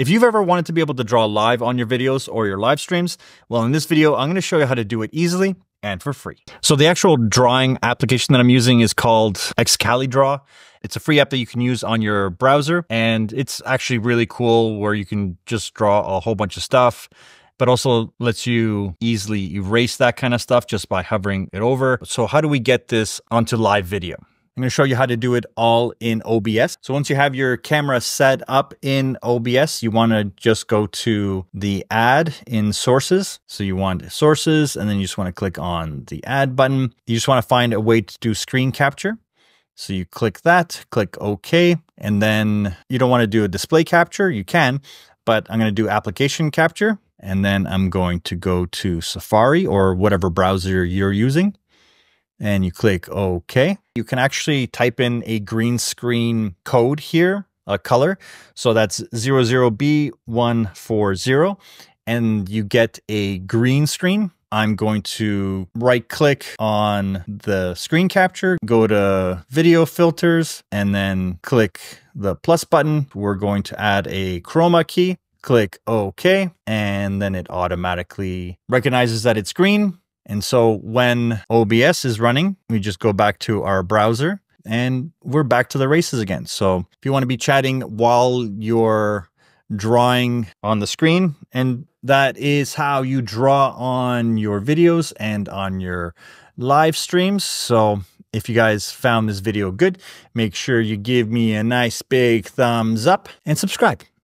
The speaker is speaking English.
If you've ever wanted to be able to draw live on your videos or your live streams, well, in this video, I'm going to show you how to do it easily and for free. So the actual drawing application that I'm using is called Excalidraw. It's a free app that you can use on your browser, and it's actually really cool where you can just draw a whole bunch of stuff but also lets you easily erase that kind of stuff just by hovering it over. So how do we get this onto live video? I'm going to show you how to do it all in OBS. So once you have your camera set up in OBS, you want to just go to the add in sources. So you want sources and then you just want to click on the add button. You just want to find a way to do screen capture. So you click that, click OK, and then you don't want to do a display capture. You can, but I'm going to do application capture. And then I'm going to go to Safari or whatever browser you're using and you click OK. You can actually type in a green screen code here, a color. So that's 00B140 and you get a green screen. I'm going to right click on the screen capture, go to video filters, and then click the plus button. We're going to add a chroma key. Click OK, and then it automatically recognizes that it's green and so when OBS is running, we just go back to our browser and we're back to the races again. So if you want to be chatting while you're drawing on the screen, and that is how you draw on your videos and on your live streams. So if you guys found this video good, make sure you give me a nice big thumbs up and subscribe.